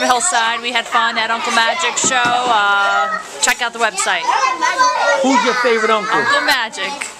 From Hillside. We had fun at Uncle Majic show. Uh, check out the website. Who's your favorite uncle? Uncle Majic.